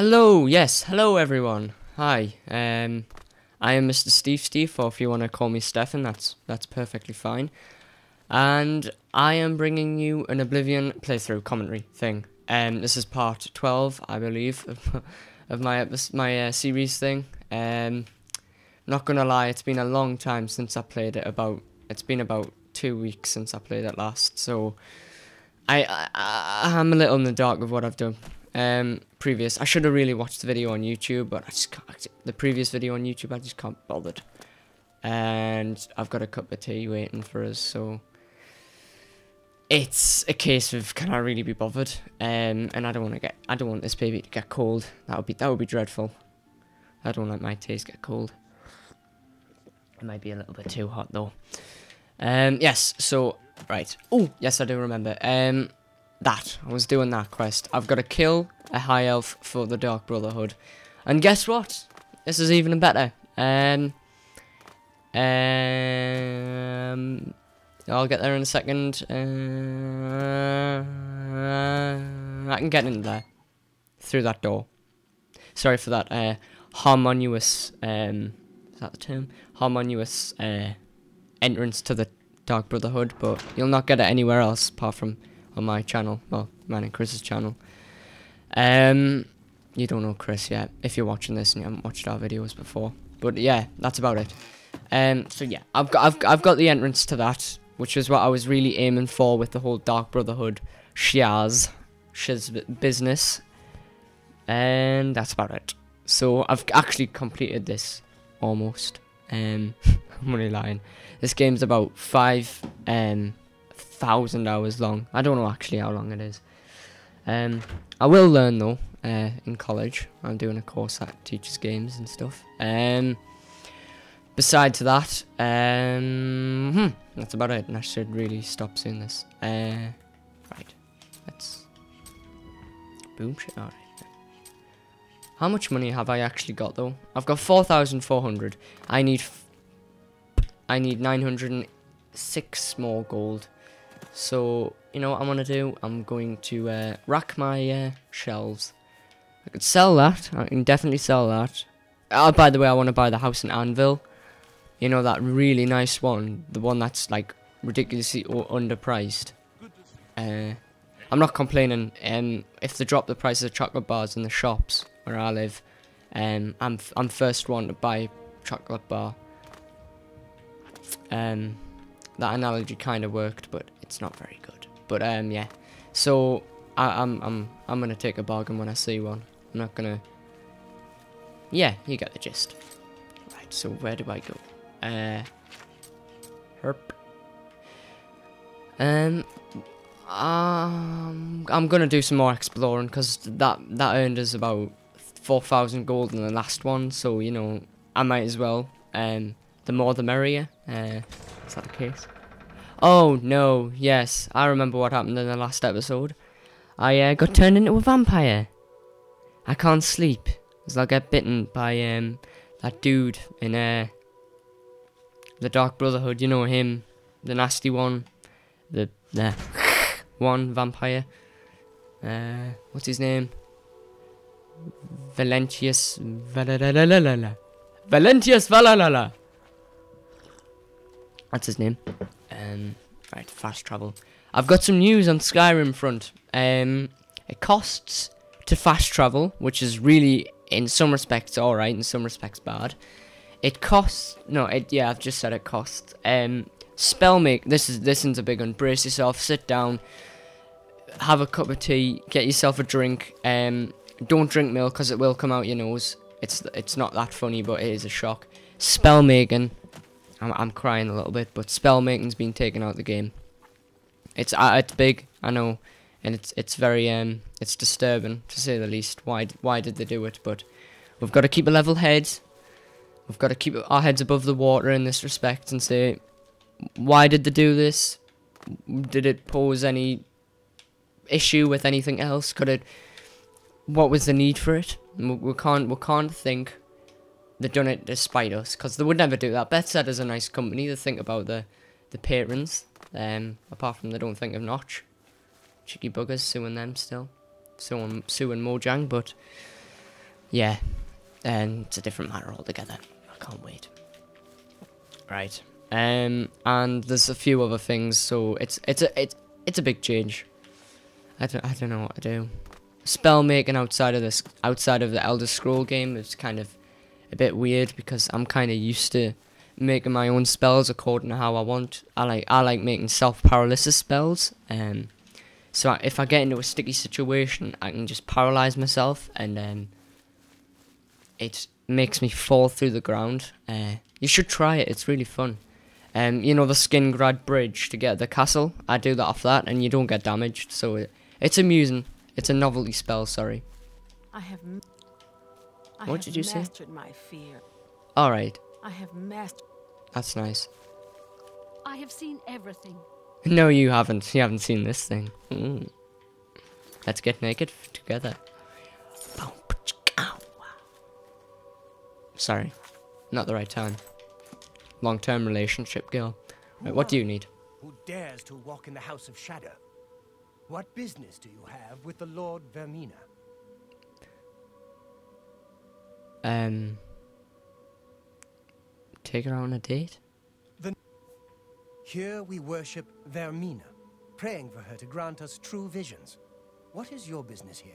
Hello, yes, hello everyone. Hi, um, I am Mr. Steaf Steaf, or if you want to call me Stefan, that's that's perfectly fine. And I am bringing you an Oblivion playthrough commentary thing. Um, this is part twelve, I believe, of, of my my uh, series thing. Um, not gonna lie, it's been a long time since I played it. About it's been about two weeks since I played it last, so I, I I'm a little in the dark of what I've done. Um, previous, I should have really watched the video on YouTube, but I just can't, the previous video on YouTube, I just can't bothered. And I've got a cup of tea waiting for us, so it's a case of can I really be bothered? Um, and I don't want to get, I don't want this baby to get cold. That would be that would be dreadful. I don't let my teas get cold. It might be a little bit too hot though. Um, yes. So right. Oh, yes, I do remember. Um, that I was doing that quest. I've got to kill a high elf for the Dark Brotherhood, and guess what? This is even better. Um, um, I'll get there in a second. Uh, I can get in there through that door. Sorry for that. Uh, harmonious. Um, is that the term? Harmonious uh, entrance to the Dark Brotherhood, but you'll not get it anywhere else apart from on my channel. Well, mine and Chris's channel. Um, you don't know Chris yet if you're watching this and you haven't watched our videos before. But yeah, that's about it. Um, so yeah, I've got I've I've got the entrance to that, which is what I was really aiming for with the whole Dark Brotherhood Shiaz shiz business. And that's about it. So I've actually completed this almost. Um, I'm only lying. This game's about five um thousand hours long. I don't know actually how long it is. Um, I will learn though. Uh, in college, I'm doing a course that teaches games and stuff. Um, besides that, um, hmm, that's about it. And I should really stop saying this. Uh, right, let's boom. All right. How much money have I actually got though? I've got four thousand four hundred. I need. I need nine hundred and six more gold. So, you know what I'm going to do? I'm going to uh, rack my uh, shelves. I could sell that. I can definitely sell that. Oh, by the way, I want to buy the house in Anvil. You know, that really nice one. The one that's, like, ridiculously underpriced. Uh, I'm not complaining. Um, if they drop the prices of chocolate bars in the shops where I live, um, I'm, I'm first one to buy chocolate bar. Um, that analogy kind of worked, but it's not very good. But um, yeah. So I, I'm I'm I'm gonna take a bargain when I see one. I'm not gonna. Yeah, you get the gist. Right. So where do I go? Uh. Herp. Um. Um, I'm gonna do some more exploring because that that earned us about four thousand gold in the last one. So you know, I might as well. Um, the more the merrier. Uh, is that the case? Oh, no, yes, I remember what happened in the last episode. I uh, got turned into a vampire. I can't sleep, because I'll get bitten by um, that dude in uh, the Dark Brotherhood, you know him, the nasty one, the, the one vampire. Uh, what's his name? Valentius Valalalala. Valentius Valalala. That's his name. Um, right, fast travel. I've got some news on Skyrim front. Um, it costs to fast travel, which is really, in some respects, alright, in some respects, bad. It costs, no, it, yeah, I've just said it costs. Um, spell make, this is, this one's a big one. Brace yourself, sit down, have a cup of tea, get yourself a drink. Um, don't drink milk because it will come out your nose. It's, it's not that funny, but it is a shock. Spell making I'm, I'm crying a little bit, but spell making's been taken out of the game. It's uh, it's big, I know, and it's it's very um it's disturbing to say the least. Why why did they do it? But we've got to keep a level head. We've got to keep our heads above the water in this respect and say, why did they do this? Did it pose any issue with anything else? Could it? What was the need for it? We, we can't we can't think they've done it despite us because they would never do that. Bethesda is a nice company. They think about the the patrons. Um, apart from they don't think of Notch. Cheeky buggers suing them still, suing suing Mojang. But yeah, and it's a different matter altogether. I can't wait. Right. Um, and there's a few other things, so it's it's a it's it's a big change. I don't I don't know what to do. Spell making outside of this outside of the Elder Scroll game is kind of a bit weird because I'm kind of used to making my own spells according to how I want. I like I like making self paralysis spells. Um, so if I get into a sticky situation, I can just paralyze myself, and um, it makes me fall through the ground. Uh, you should try it; it's really fun. Um, you know the Skingrad Bridge to get the castle. I do that off that, and you don't get damaged. So it, it's amusing. It's a novelty spell. Sorry. I have. M- I What did you say? mastered my fear. All right, I have mastered. that's nice. I have seen everything. No, you haven't. You haven't seen this thing. Mm. Let's get naked together. Bow, pa-chick, ow. Sorry, not the right time. Long-term relationship girl. Right, what do you need? Who dares to walk in the House of Shadow? What business do you have with the Lord Vaermina? Um, take her out on a date. The Here we worship Vaermina, praying for her to grant us true visions. What is your business here?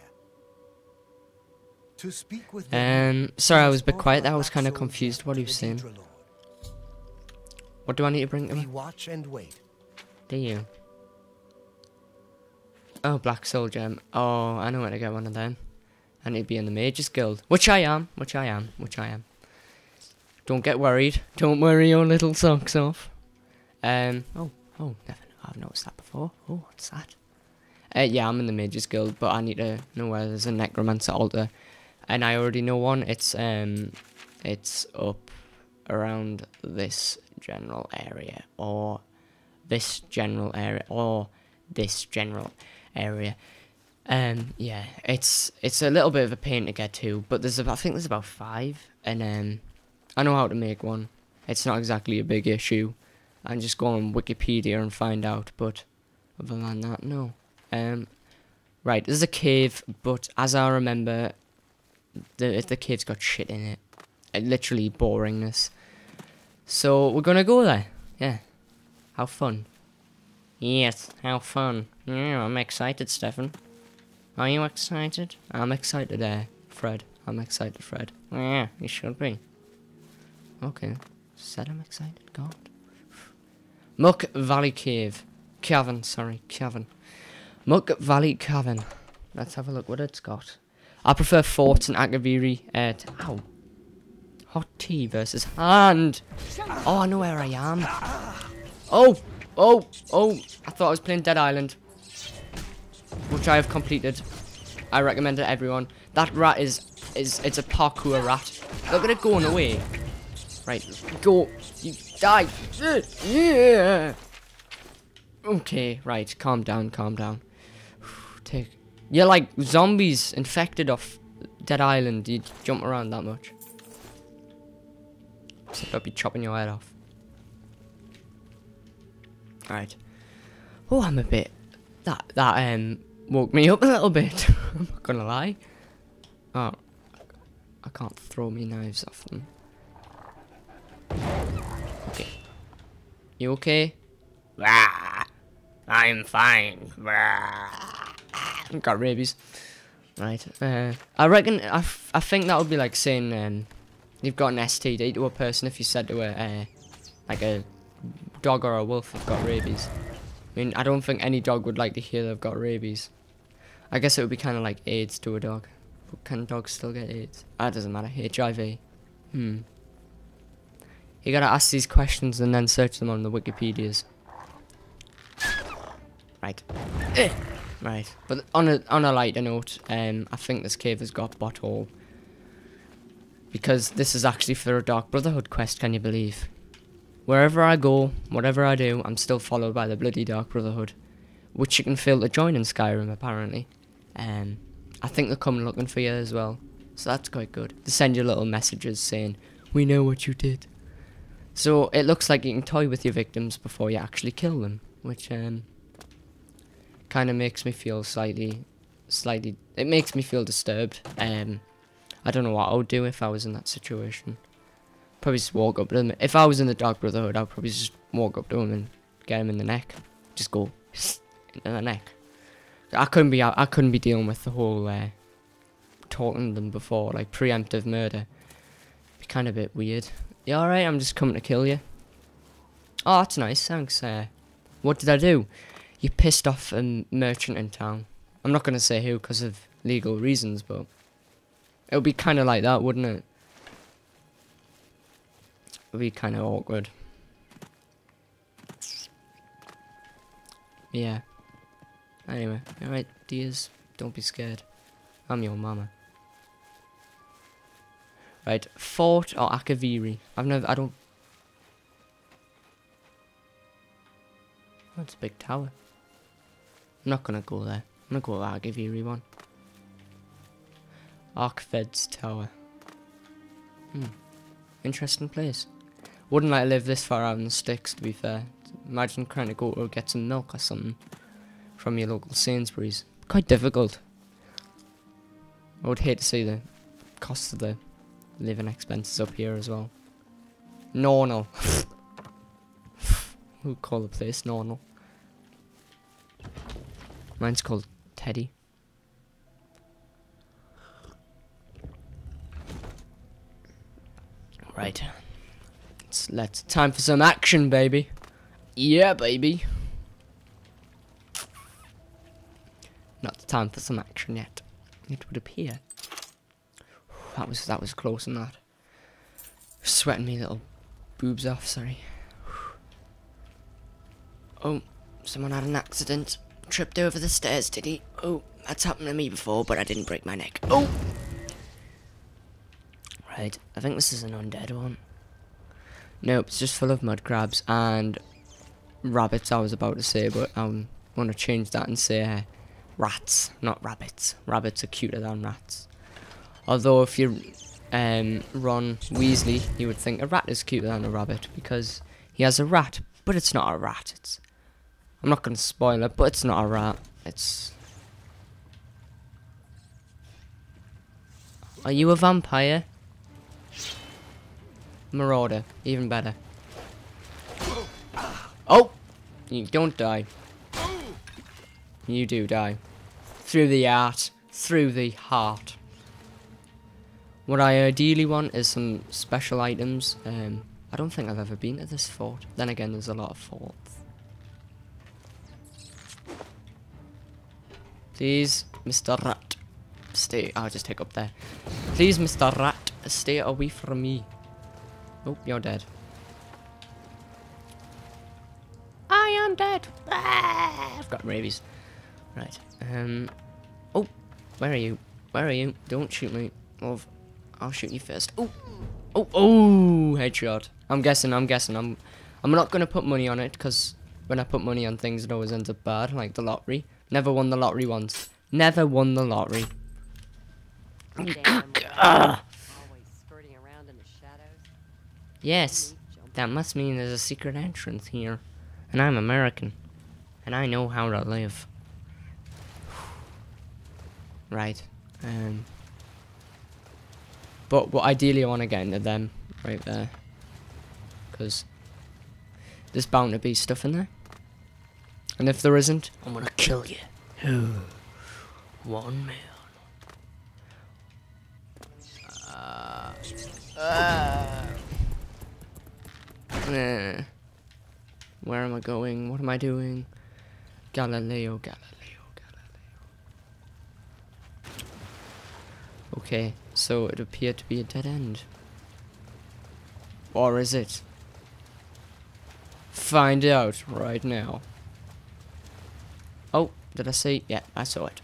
To speak with Um, sorry, I was a bit quiet. I was kind of confused what he was saying. What do I need to bring to We watch and wait. Do you? Oh, Black Soul Gem. Oh, I know where to get one of them. I need to be in the Mages Guild. Which I am. Which I am. Which I am. Don't get worried. Don't worry your little socks off. Um. Oh. Oh. Never. I've noticed that before. Oh, what's that? Uh, yeah, I'm in the Mages Guild, but I need to know where there's a Necromancer altar, and I already know one. It's um, it's up around this general area, or this general area, or this general area. Um, yeah, it's it's a little bit of a pain to get to, but there's about, I think there's about five, and um, I know how to make one. It's not exactly a big issue. I just go on Wikipedia and find out, but other than that, no. Um, right, there's a cave, but as I remember, the the cave's got shit in it. Uh, literally boringness. So we're gonna go there. Yeah. How fun. Yes, how fun. Yeah, I'm excited, Stefan. Are you excited? I'm excited, uh, Fred. I'm excited, Fred. Yeah, you should be. Okay. Said I'm excited, God. Muck Valley Cave. Cavern, sorry, Cavern. Muck Valley Cavern. Let's have a look what it's got. I prefer forts and Akaviri. Uh, ow. Hot tea versus hand. Oh, I know where I am. Oh, oh, oh. I thought I was playing Dead Island. Which I have completed. I recommend it to everyone. That rat is, is, it's a parkour rat. Look at it going away. Right, go. You die. Yeah. Okay, right. Calm down, calm down. Take. You're like zombies infected off Dead Island. You jump around that much. Except I'll be chopping your head off. Right. Oh, I'm a bit. That that um woke me up a little bit. I'm not gonna lie. Oh, I can't throw me knives off them. Okay. You okay? Rah, I'm fine. Rah. Got rabies. Right. Uh, I reckon. I, f- I think that would be like saying um, you've got an STD to a person if you said to a uh, like a dog or a wolf have got rabies. I mean, I don't think any dog would like to hear they've got rabies. I guess it would be kind of like AIDS to a dog. But can dogs still get AIDS? That doesn't matter. HIV. Hmm. You gotta ask these questions and then search them on the Wikipedias. Right. Eh. Right. But on a on a lighter note, um, I think this cave has got butthole. Because this is actually for a Dark Brotherhood quest, can you believe? Wherever I go, whatever I do, I'm still followed by the bloody Dark Brotherhood. Which you can fail to join in Skyrim, apparently. Um, I think they're coming looking for you as well. So that's quite good. They send you little messages saying, We know what you did. So it looks like you can toy with your victims before you actually kill them. Which, um, kind of makes me feel slightly, slightly, it makes me feel disturbed. Um, I don't know what I would do if I was in that situation. Probably just walk up to him. If I was in the Dark Brotherhood, I'd probably just walk up to him and get him in the neck. Just go in the neck. I couldn't be I couldn't be dealing with the whole uh, talking to them before, like preemptive murder. Be kind of a bit weird. Yeah, alright, I'm just coming to kill you. Oh, that's nice, thanks. Uh, what did I do? You pissed off a merchant in town. I'm not going to say who because of legal reasons, but it would be kind of like that, wouldn't it? Would be kind of awkward. Yeah. Anyway, alright, dears, don't be scared. I'm your mama. Right, Fort or Akaviri? I've never, I don't... Oh, it's a big tower. I'm not gonna go there. I'm gonna go to Akaviri one. Arkved's Tower. Hmm. Interesting place. Wouldn't like to live this far out in the sticks, to be fair. Imagine trying to go to get some milk or something from your local Sainsbury's. Quite difficult. I would hate to see the cost of the living expenses up here as well. Normal. Who call the place normal? Mine's called Teddy. Right. Let's time for some action, baby. Yeah, baby. Not time for some action yet. It would appear. That was that was close on that. Sweating me little boobs off, sorry. Oh, someone had an accident. Tripped over the stairs, did he? Oh, that's happened to me before, but I didn't break my neck. Oh! Right, I think this is an undead one. Nope, it's just full of mud crabs and rabbits, I was about to say, but I um, want to change that and say uh, rats, not rabbits. Rabbits are cuter than rats. Although if you um, Ron Weasley, you would think a rat is cuter than a rabbit because he has a rat, but it's not a rat. It's I'm not going to spoil it, but it's not a rat. It's Are you a vampire? Marauder, even better. Oh! You don't die. You do die. Through the art. Through the heart. What I ideally want is some special items. Um, I don't think I've ever been to this fort. Then again, there's a lot of forts. Please, Mr. Rat, stay. I'll just take up there. Please, Mr. Rat, stay away from me. Oh, you're dead. I am dead. Ah, I've got rabies. Right. Um. Oh, where are you? Where are you? Don't shoot me, love. I'll shoot you first. Oh, oh, oh! Headshot. I'm guessing. I'm guessing. I'm. I'm not gonna put money on it because when I put money on things, it always ends up bad, like the lottery. Never won the lottery once. Never won the lottery. Ah. Always skirting around in the shadows. Yes, that must mean there's a secret entrance here. And I'm American. And I know how to live. Right. Um. But, but ideally I want to get into them right there. Because there's bound to be stuff in there. And if there isn't, I'm gonna kill you. One man. Uh, uh. Eh. Where am I going? What am I doing? Galileo, Galileo, Galileo. Okay, so it appeared to be a dead end. Or is it? Find out right now. Oh, did I see? Yeah, I saw it.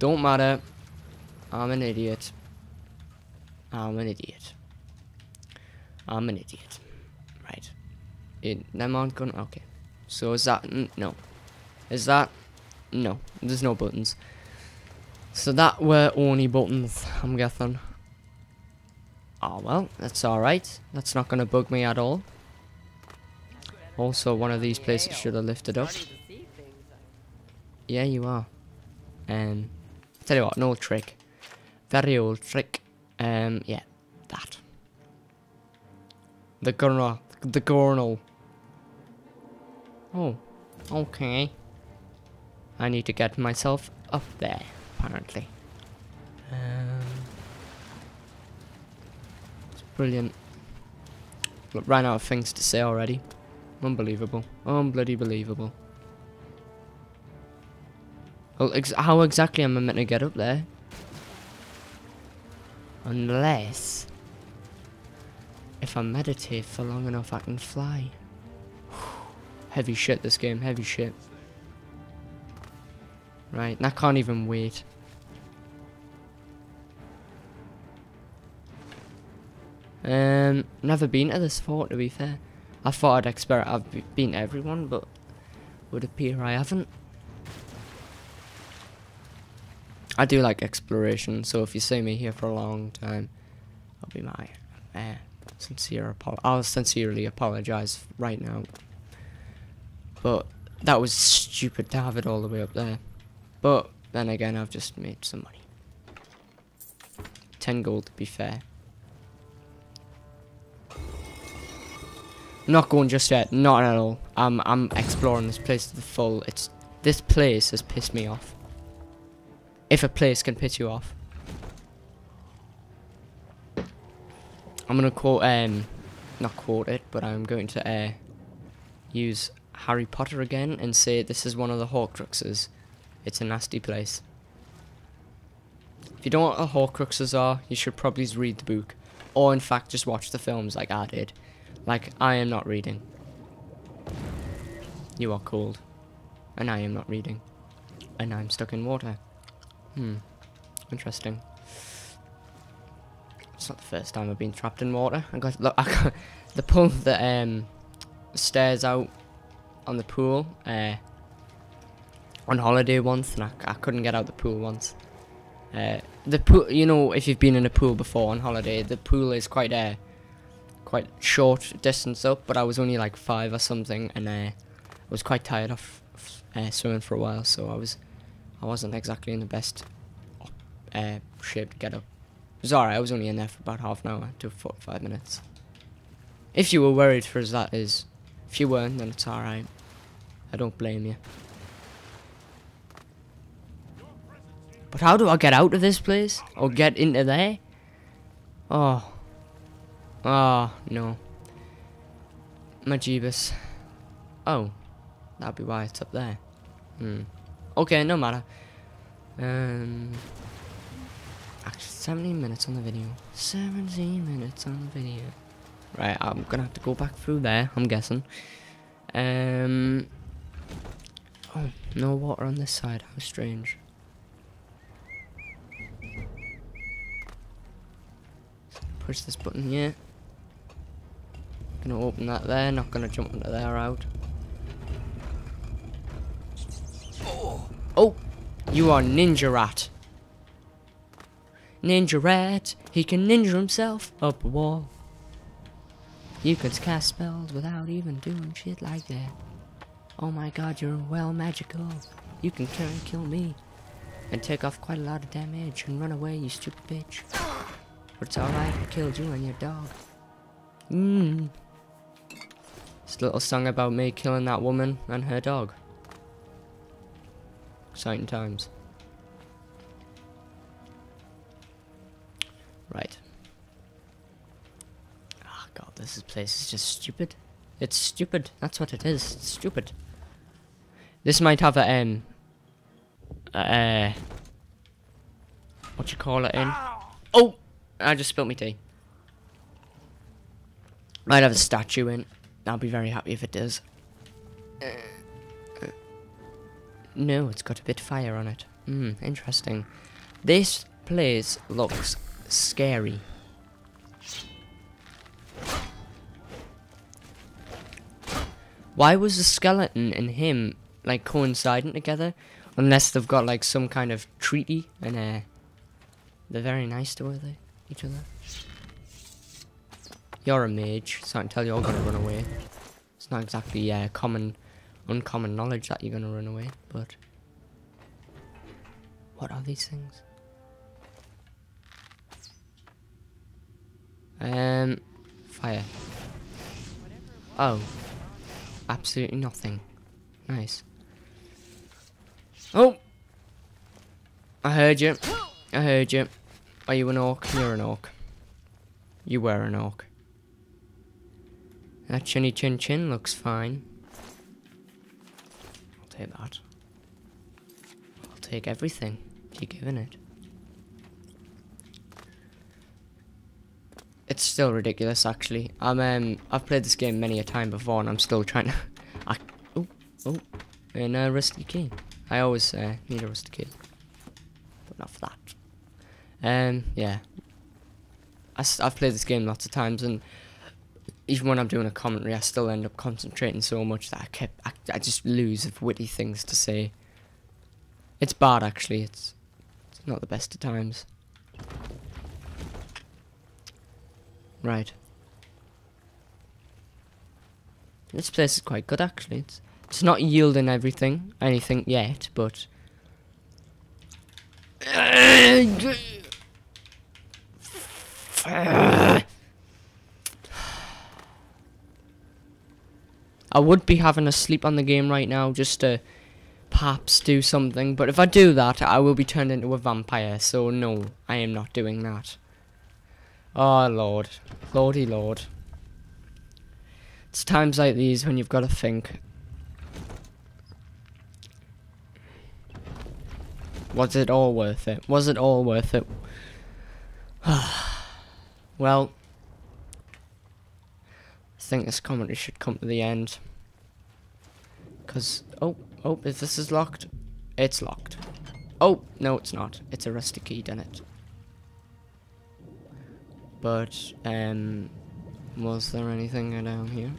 Don't matter. I'm an idiot. I'm an idiot. I'm an idiot. It, them aren't gonna. Okay. So is that. No. Is that. No. There's no buttons. So that were only buttons, I'm guessing. Oh well, that's alright. That's not gonna bug me at all. Also, one of these places should have lifted up. I- Yeah, you are. Um, tell you what, an old trick. Very old trick. Um, yeah, that. The gurnal. The gurnal. Oh, okay. I need to get myself up there, apparently. Um, it's brilliant. Look, ran out of things to say already. Unbelievable. Unbloody believable. Well, ex how exactly am I meant to get up there? Unless... If I meditate for long enough, I can fly. Heavy shit, this game. Heavy shit. Right, and I can't even wait. Um, never been to this fort, to be fair. I thought I'd exper- I've be- been to everyone, but would appear I haven't. I do like exploration, so if you see me here for a long time, I'll be my uh, sincere apol- I'll sincerely apologize right now. But that was stupid to have it all the way up there. But then again, I've just made some money. 10 gold to be fair. Not going just yet, not at all. I'm I'm exploring this place to the full. It's this place has pissed me off. If a place can piss you off. I'm gonna quote um not quote it, but I'm going to uh use Harry Potter again and say this is one of the Horcruxes. It's a nasty place. If you don't know what the Horcruxes are, you should probably read the book. Or in fact just watch the films like I did. Like, I am not reading. You are cold. And I am not reading. And I'm stuck in water. Hmm. Interesting. It's not the first time I've been trapped in water. I got look I got the pull the um stairs out on the pool, uh on holiday once and I, I couldn't get out the pool once. Uh the pool you know, if you've been in a pool before on holiday, the pool is quite uh quite short distance up, but I was only like five or something, and uh, I was quite tired of uh, swimming for a while, so I was I wasn't exactly in the best shape to get up. It was alright. I was only in there for about half an hour to five minutes. If you were worried for as that is, if you weren't, then it's alright. I don't blame you. But how do I get out of this place? Or get into there? Oh. Oh, no. My Jeebus. Oh. That'd be why it's up there. Hmm. Okay, no matter. Um. Actually, 17 minutes on the video. 17 minutes on the video. Right, I'm gonna have to go back through there, I'm guessing. Um. Oh, no water on this side. How strange. Push this button here. Gonna open that there, not gonna jump into there out. Oh! You are Ninja Rat. Ninja Rat, he can ninja himself up a wall. You can cast spells without even doing shit like that. Oh my god, you're well magical. You can kill and kill me. And take off quite a lot of damage and run away, you stupid bitch. But it's alright, I killed you and your dog. Mmm. A little song about me killing that woman and her dog. Exciting times. Right. Oh god, this place is just stupid. It's stupid. That's what it is. It's stupid. This might have a um uh what you call it in. Oh I just spilled my tea. Might have a statue in. I'll be very happy if it does. Uh, no, it's got a bit of fire on it. Hmm, interesting. This place looks scary. Why was the skeleton in him like coinciding together? Unless they've got like some kind of treaty and uh they're very nice to each other. You're a mage, so I can tell you're gonna run away. It's not exactly uh, common, uncommon knowledge that you're gonna run away, but what are these things? Um, fire. Oh, absolutely nothing. Nice. Oh, I heard you. I heard you. Are you an orc? You're an orc. You were an orc. That chinny chin chin looks fine. I'll take that. I'll take everything you're giving it. It's still ridiculous, actually. I'm um, I've played this game many a time before, and I'm still trying to. I, oh, oh, and a rusty key. I always need a rusty kid. but not for that. Um, yeah. I, have played this game lots of times, and even when I'm doing a commentary, I still end up concentrating so much that I kept, I, I just lose of witty things to say. It's bad, actually. It's, it's not the best of times. Right. This place is quite good, actually. It's, it's not yielding everything, anything yet, but... I would be having a sleep on the game right now just to perhaps do something, but if I do that, I will be turned into a vampire, so no, I am not doing that. Oh, Lord. Lordy Lord. It's times like these when you've got to think. Was it all worth it? Was it all worth it? well, I think this commentary should come to the end. Because, oh, oh, if this is locked, it's locked. Oh, no, it's not. It's a rusty key, done it. But, um, was there anything down here?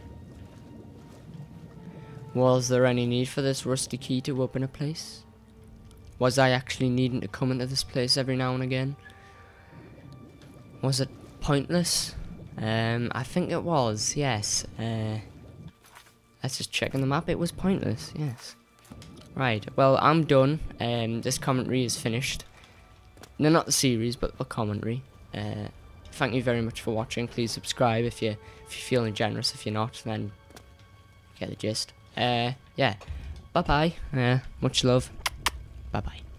Was there any need for this rusty key to open a place? Was I actually needing to come into this place every now and again? Was it pointless? Um, I think it was, yes. Uh, let's just check on the map. It was pointless, yes. Right, well, I'm done. Um, this commentary is finished. No, not the series, but the commentary. Uh, thank you very much for watching. Please subscribe if you if you're feeling generous. If you're not, then get the gist. Uh, yeah. Bye bye. Uh, much love. Bye bye.